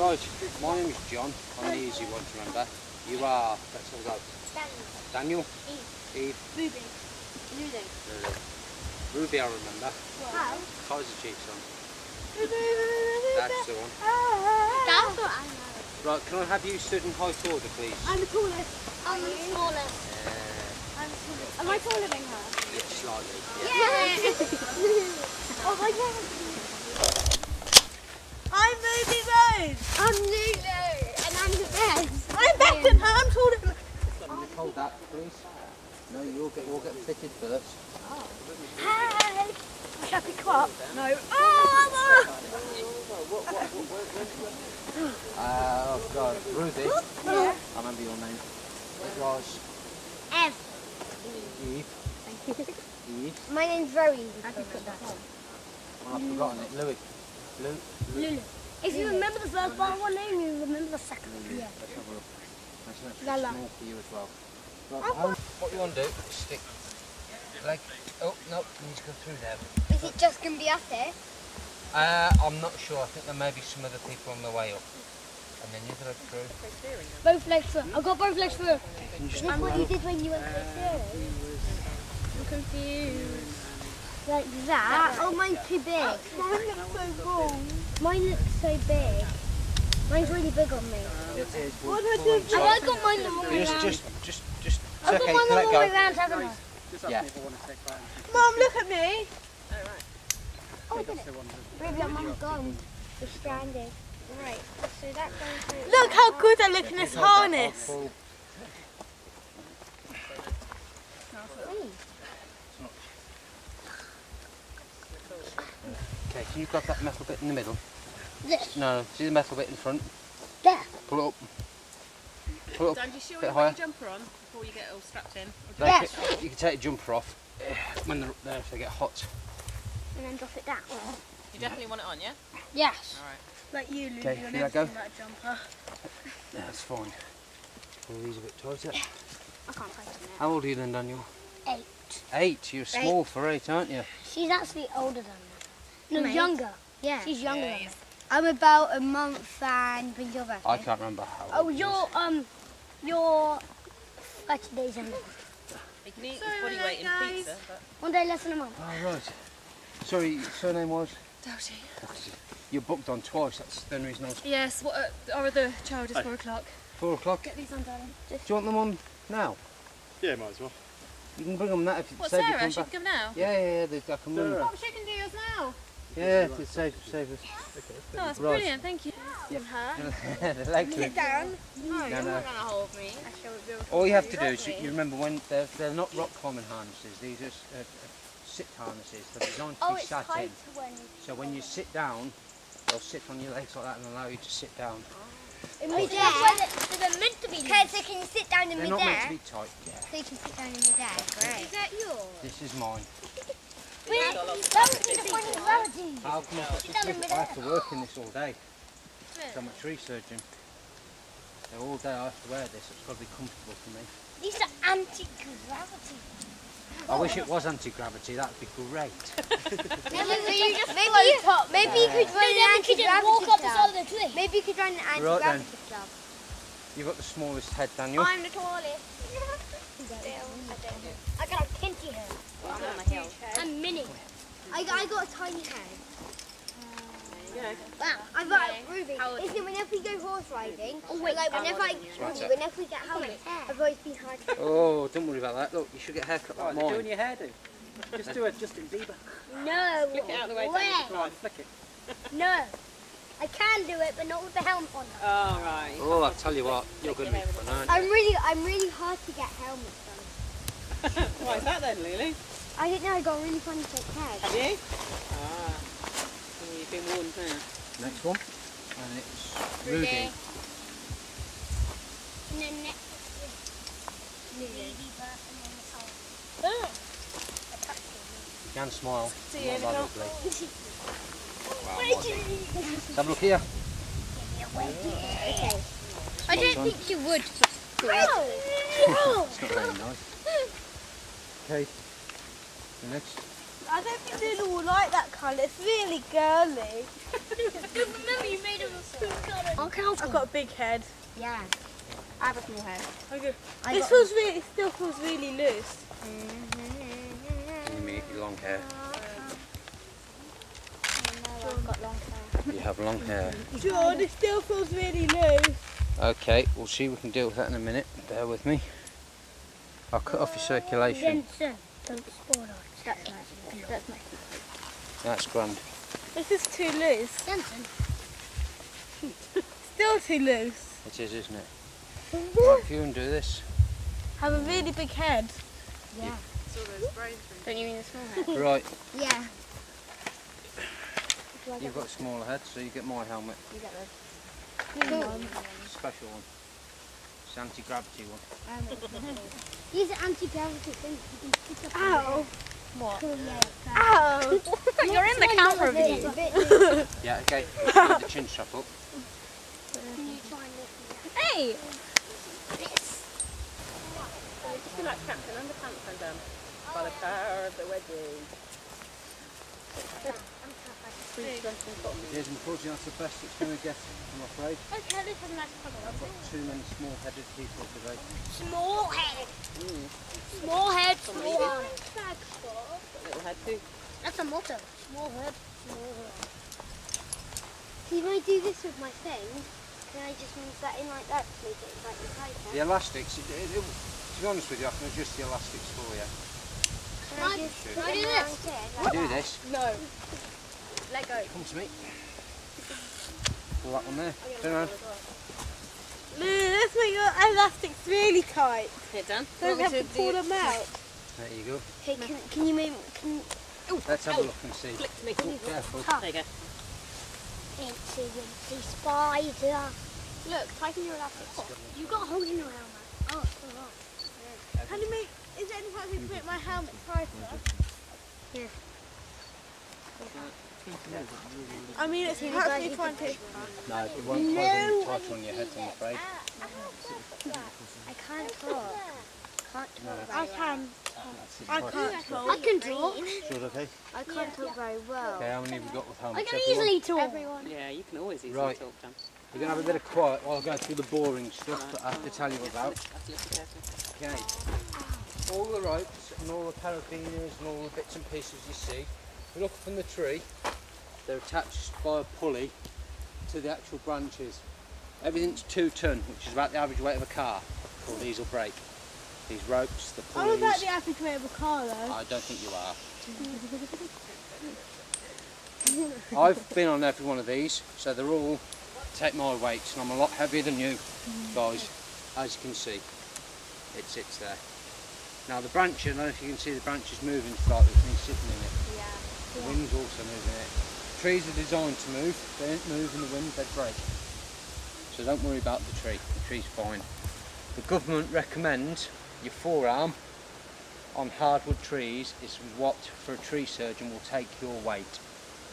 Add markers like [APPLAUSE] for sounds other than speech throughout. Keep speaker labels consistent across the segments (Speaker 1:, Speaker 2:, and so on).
Speaker 1: Right, my name is John. I'm the easy one to remember. You are, let's have a go. Daniel. Eve.
Speaker 2: Ruby. Lulu.
Speaker 1: Lily. Ruby, I remember.
Speaker 2: How?
Speaker 1: Kaiser Chiefs on. That's the one.
Speaker 2: That's what I know.
Speaker 1: Right, can I have you stood in height order, please?
Speaker 2: I'm the tallest. I'm the smallest. I'm the smallest. Am I taller than her?
Speaker 1: yeah, slightly.
Speaker 2: Yeah. [LAUGHS] oh my god.
Speaker 3: I'm Ruby Rose.
Speaker 2: I'm Lulu. And I'm the best.
Speaker 3: I'm better than her. I'm taller than
Speaker 1: Can you hold that, please? No, you'll get, you'll get fitted first.
Speaker 2: Hey. Shall I pick you up?
Speaker 3: No. Oh, [LAUGHS]
Speaker 1: Uh, oh God, Ruthie.
Speaker 2: Yeah.
Speaker 1: I remember your name. It was
Speaker 2: Ev.
Speaker 1: Eve.
Speaker 2: Thank you.
Speaker 1: Eve.
Speaker 2: My name's very. I can put that on.
Speaker 1: Well, I've forgotten it. Louis. Lou.
Speaker 2: Lulu. If you remember the first part of one name, you remember the second one. Yeah.
Speaker 1: Let's have a look. That's an extra small for you as well. Right, how- what you want to do is stick leg. Oh no, you need to go through there.
Speaker 2: Is it just going to be us here?
Speaker 1: Uh, I'm not sure. I think there may be some other people on the way up. And then you go through.
Speaker 2: Both legs through. I've got both legs through.
Speaker 1: Can you
Speaker 2: Is
Speaker 1: just
Speaker 2: this what you did when you went through? I'm confused. Like that? Oh, mine's too big.
Speaker 3: Mine looks so wrong.
Speaker 2: Mine looks so big. Mine's really big on me.
Speaker 3: What do I do?
Speaker 2: Have I got mine the wrong way round?
Speaker 1: just, just, just. It's
Speaker 2: I've got
Speaker 1: okay.
Speaker 2: mine the
Speaker 1: Let
Speaker 2: way
Speaker 1: go.
Speaker 2: round, haven't I?
Speaker 1: Yeah.
Speaker 3: Mum, look at me.
Speaker 2: Oh, I did it. Maybe mine's gone. We're stranded. Right, so that goes through.
Speaker 3: Look how good I look in this harness.
Speaker 1: Okay, can you grab that metal bit in the middle?
Speaker 2: This.
Speaker 1: No, see the metal bit in front?
Speaker 2: There.
Speaker 1: Pull it up. Pull it up.
Speaker 4: Dan, do you sure
Speaker 1: Bit
Speaker 4: you
Speaker 1: higher.
Speaker 4: put your jumper on before you get all strapped in? Or
Speaker 2: Yes.
Speaker 1: can- you can take the jumper off when they're up there if they get hot.
Speaker 2: And then drop it down.
Speaker 4: you definitely want it on, yeah?
Speaker 2: Yes.
Speaker 4: All right.
Speaker 3: Like you, Lulu,
Speaker 1: Okay,
Speaker 3: you're never
Speaker 1: go.
Speaker 3: that jumper.
Speaker 1: Yeah, that's fine. Pull these a bit tighter.
Speaker 2: I can't find it now.
Speaker 1: How old are you then, Daniel?
Speaker 2: Eight.
Speaker 1: Eight. You're small for eight, aren't you?
Speaker 2: She's actually older than me. No,
Speaker 3: Mate.
Speaker 2: younger. Yeah. She's younger
Speaker 4: Yeah,
Speaker 2: than me. I'm about a month and when's your birthday?
Speaker 1: I can't remember how
Speaker 2: Oh,
Speaker 1: old he
Speaker 2: you're um, you're 30 days younger.
Speaker 4: You can eat
Speaker 3: Sorry
Speaker 4: body
Speaker 3: about
Speaker 4: weight in
Speaker 3: that,
Speaker 4: pizza,
Speaker 3: guys.
Speaker 4: but...
Speaker 2: One day less than a month.
Speaker 1: Oh, right. Sorry, surname was?
Speaker 4: Doty.
Speaker 1: You're booked on twice. That's the only reason I was.
Speaker 4: Yes, what, uh, our other child is four o'clock.
Speaker 1: Four o'clock.
Speaker 2: Get these on, darling.
Speaker 1: Do you want them on now?
Speaker 5: Yeah, might as well.
Speaker 1: You can bring them that if you
Speaker 4: What,
Speaker 1: save you
Speaker 4: Sarah?
Speaker 1: come
Speaker 4: She
Speaker 1: back.
Speaker 4: can come now?
Speaker 1: Yeah, yeah, yeah. I can run.
Speaker 4: Oh, she can do yours now.
Speaker 1: Yeah, it's save, save us.
Speaker 4: Oh, that's
Speaker 1: Right.
Speaker 4: brilliant, thank you.
Speaker 1: the legs are-
Speaker 3: Down.
Speaker 4: No,
Speaker 1: No,
Speaker 4: you're
Speaker 1: no.
Speaker 4: not going to hold me.
Speaker 1: All you have to do is you, you remember when they're, they're not rock climbing harnesses. These are uh, uh, sit harnesses. They're designed to
Speaker 2: Oh,
Speaker 1: be
Speaker 2: it's
Speaker 1: sat in.
Speaker 2: when.
Speaker 1: So when you sit down, they'll sit on your legs like that and allow you to sit down.
Speaker 2: In midair. So they're meant to be.
Speaker 6: Okay, so can you sit down in
Speaker 1: They're not meant to be tight. Yeah.
Speaker 6: So you can sit down in midair. Great.
Speaker 2: Is that yours?
Speaker 1: This is mine.
Speaker 2: Wait, that would the point of.
Speaker 1: I'll come up with
Speaker 2: down in
Speaker 1: this. I have to work in this all day. So I'm a tree surgeon. So all day I have to wear this. It's got to be comfortable for me.
Speaker 2: These are anti-gravity.
Speaker 1: I wish it was anti-gravity. That'd be great. [LAUGHS] [LAUGHS]
Speaker 2: Maybe you just
Speaker 6: Maybe you, maybe you could join an anti-gravity
Speaker 2: the
Speaker 6: club.
Speaker 2: side of the tree.
Speaker 6: Maybe you could join an anti-gravity club.
Speaker 1: You've got the smallest head, Daniel.
Speaker 6: I'm the tallest.
Speaker 2: I got a pinky head.
Speaker 4: I'm on my heel.
Speaker 2: I'm mini.
Speaker 6: I I got a tiny head.
Speaker 4: Yeah.
Speaker 2: Wow.
Speaker 6: I've got Ruby. Listen, whenever we go horse riding, oh, or like whenever I, Ruby, whenever we get helmets, I've always been hard
Speaker 1: Oh, don't worry about that. Look, you should get a haircut like mine.
Speaker 7: doing your hairdo. Just do a Justin Bieber.
Speaker 2: No.
Speaker 4: Flick it out of the way,
Speaker 2: way.
Speaker 4: Daniel.
Speaker 7: Right, flick it.
Speaker 2: No. I can do it, but not with the helmet on.
Speaker 4: Oh, right.
Speaker 1: Oh, I tell you what, you're going to be fun, aren't you?
Speaker 6: I'm really, I'm really hard to get helmets on. [LAUGHS]
Speaker 4: Why is that then, Lily?
Speaker 6: I didn't know I got a really funny shaped head.
Speaker 4: Have you? Ah. Well, you've been warned now.
Speaker 1: Next one. And it's Ruby.
Speaker 2: And then next is Ladybird and then the soul.
Speaker 1: You can smile.
Speaker 4: See you, [LAUGHS]
Speaker 1: Not that
Speaker 4: little-
Speaker 1: ugly. Wow, Let's have a look here.
Speaker 6: Okay.
Speaker 2: I don't
Speaker 1: Son.
Speaker 2: think you would.
Speaker 1: It's not very nice. Okay. The next.
Speaker 3: I don't think Lulu will like that colour. It's really girly.
Speaker 2: Remember you made it a food colour.
Speaker 3: I've got a big head.
Speaker 2: Yeah. I have a small head.
Speaker 3: Okay.
Speaker 2: I
Speaker 3: This feels really, it still feels really loose.
Speaker 1: You mean your long hair?
Speaker 2: I've long hair.
Speaker 1: You have long hair.
Speaker 3: John, it still feels really loose.
Speaker 1: Okay, we'll see we can deal with that in a minute. Bear with me. I'll cut off your circulation.
Speaker 2: Jensen, don't spoil us. That's nice. That's nice.
Speaker 1: That's grand.
Speaker 3: This is too loose.
Speaker 2: Jensen. [LAUGHS]
Speaker 3: Still too loose.
Speaker 1: It is, isn't it? Right, if you undo this.
Speaker 3: Have a really big head.
Speaker 2: Yeah.
Speaker 6: Don't you mean the small head?
Speaker 1: Right,
Speaker 2: Yeah.
Speaker 1: You've got a smaller head, so you get my helmet.
Speaker 2: You get those.
Speaker 1: Special one. It's anti-gravity one.
Speaker 2: These are anti-gravity things. You can pick up.
Speaker 3: Ow.
Speaker 2: What? Cool, yeah.
Speaker 3: Ow. [LAUGHS]
Speaker 6: You're in the camera
Speaker 2: view.
Speaker 6: view. [LAUGHS]
Speaker 1: Yeah, okay. Put the chin strap up.
Speaker 6: Hey!
Speaker 4: Just be like Captain Underpants and um, by the power of the wedgie. And.
Speaker 1: Here's unfortunately that's the best it's going to get, I'm afraid.
Speaker 2: Okay, this is a nice colour.
Speaker 1: I've got too many small-headed people today.
Speaker 2: Small mm. head. Small head, small head.
Speaker 4: Little head too.
Speaker 2: That's a motto. Small head, small head. See, if I do this with my thing, can I just move that in like that to make it like tighter?
Speaker 1: The elastics, it, it, it, to be honest with you, I can adjust the elastics for you.
Speaker 2: Can I just
Speaker 1: Should.
Speaker 2: can I do this?
Speaker 1: You do this,
Speaker 3: No.
Speaker 2: Let go.
Speaker 1: come to me. Pull that one there. Turn around.
Speaker 3: Lou, let's make your elastics really tight.
Speaker 4: Here, Dan.
Speaker 3: Don't
Speaker 4: Want
Speaker 3: have
Speaker 4: me
Speaker 3: to pull them out.
Speaker 1: There you go.
Speaker 2: Hey, can, can you make can
Speaker 1: Let's have a look and see.
Speaker 4: Flick to me.
Speaker 1: Careful.
Speaker 4: There you go.
Speaker 2: Itsy wincy spider? Look, tighten your elastic. You got a hole in your helmet. Oh, oh, oh. it's all right.
Speaker 3: Can you make, is there any chance you can make my helmet tighter? I mean, it's perfectly fine to...
Speaker 1: No, it won't close any tighter on your head, I'm afraid.
Speaker 2: Ah, ah, I can't talk. I can't talk
Speaker 3: I can. I can't
Speaker 2: I can talk.
Speaker 1: Sure, okay?
Speaker 2: I can't talk very well.
Speaker 1: Okay, how many have we got with
Speaker 2: I
Speaker 1: helmets?
Speaker 2: can
Speaker 1: Everyone?
Speaker 2: easily talk. Everyone.
Speaker 4: Yeah, you can always easily
Speaker 1: Right.
Speaker 4: talk, Dan.
Speaker 1: We're going to have a bit of quiet while I go through the boring stuff that I have to uh, tell you about.
Speaker 4: Have to listen carefully.
Speaker 1: Okay. All the ropes and all the carabiners and all the bits and pieces you see, we you look from the tree, they're attached by a pulley to the actual branches. Everything's two ton, which is about the average weight of a car, called diesel brake. These ropes, the
Speaker 3: I'm
Speaker 1: pulleys.
Speaker 3: about the average weight of a car though.
Speaker 1: I don't think you are. [LAUGHS] I've been on every one of these, so they're all take my weights, and I'm a lot heavier than you guys, as you can see. It sits there. Now the branch, I don't know if you can see the branches moving slightly with me sitting in it. The wind's also moving it. Trees are designed to move, they don't move in the wind, they break. So don't worry about the tree, the tree's fine. The government recommends your forearm on hardwood trees is what for a tree surgeon will take your weight.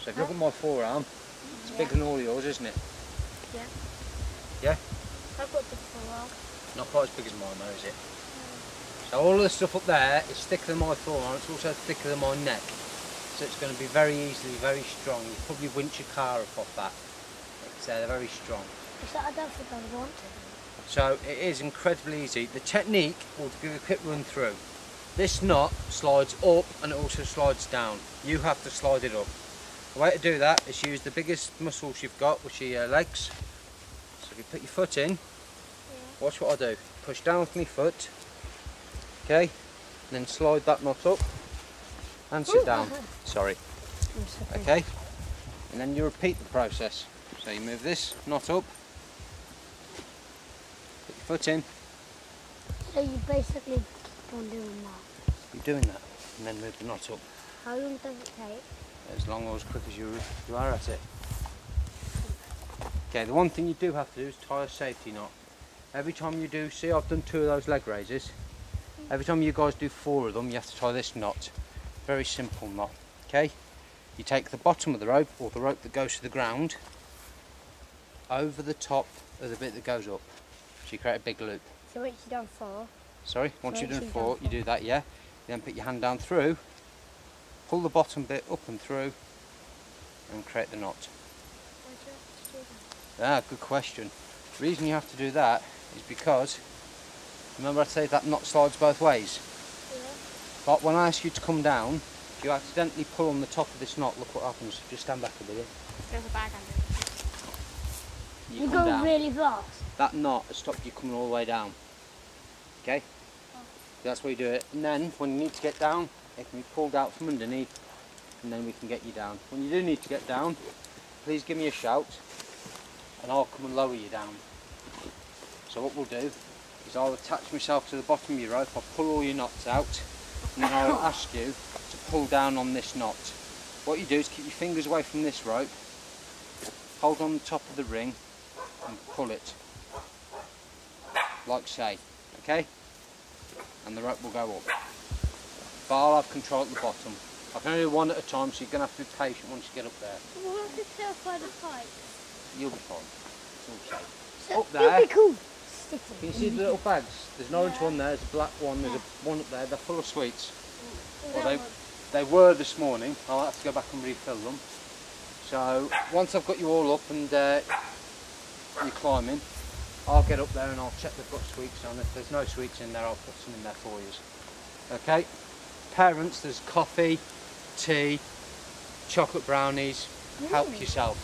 Speaker 1: So if you look at my forearm, it's bigger than all yours, isn't it? Yeah. Yeah?
Speaker 3: I've got the forearm.
Speaker 1: Not quite as big as mine though, is it? No. So all of the stuff up there is thicker than my forearm, it's also thicker than my neck. So it's going to be very easily, very strong. You probably winch your car up off that. It's, uh, they're very strong.
Speaker 2: I don't think I want to.
Speaker 1: So it is incredibly easy. The technique, we'll give you a quick run through. This knot slides up and it also slides down. You have to slide it up. The way to do that is use the biggest muscles you've got, which are your legs. So if you put your foot in, watch what I do. Push down with my foot, okay, and then slide that knot up and sit down. Sorry. Okay, and then you repeat the process. So you move this knot up, put your foot in,
Speaker 2: So you basically keep on doing that.
Speaker 1: you're doing that, and then move the knot up
Speaker 2: How long does it take?
Speaker 1: as long or as quick as you, you are at it. Okay, the one thing you do have to do is tie a safety knot. Every time you do, see I've done two of those leg raises. Every time you guys do four of them, you have to tie this knot. Very simple knot, okay? You take the bottom of the rope, or the rope that goes to the ground, over the top of the bit that goes up. So you create a big loop.
Speaker 2: So once you've done four,
Speaker 1: Sorry, once you've done
Speaker 2: you've
Speaker 1: four,
Speaker 2: done
Speaker 1: you do that, yeah? You then put your hand down through, pull the bottom bit up and through, and create the knot. Ah, good question. The reason you have to do that is because, remember I say that knot slides both ways? But when I ask you to come down, if you accidentally pull on the top of this knot, look what happens. Just stand back a bit.
Speaker 3: There's a bag under
Speaker 1: You,
Speaker 2: You go
Speaker 1: down.
Speaker 2: really fast.
Speaker 1: That knot has stopped you coming all the way down. Okay? Oh. That's where you do it. And then, when you need to get down, it can be pulled out from underneath, and then we can get you down. When you do need to get down, please give me a shout, and I'll come and lower you down. So what we'll do is I'll attach myself to the bottom of your rope, I'll pull all your knots out, and then I'll ask you to pull down on this knot. What you do is keep your fingers away from this rope, hold on the top of the ring, and pull it. Like say, okay? And the rope will go up. But I'll have control at the bottom. I can only do one at a time, so you're going to have to be patient once you get up there.
Speaker 2: What if it's by the pipe?
Speaker 1: You'll be fine. It's all safe.
Speaker 2: So
Speaker 1: Up there.
Speaker 2: It'd be cool.
Speaker 1: Can you see the little bags? There's an orange one there, there's a black one, there's a one up there, they're full of sweets. Well, they, they were this morning, I'll have to go back and refill them. So, once I've got you all up and uh, you're climbing, I'll get up there and I'll check they've got sweets on. If there's no sweets in there, I'll put some in there for you. Okay? Parents, there's coffee, tea, chocolate brownies, help yourself.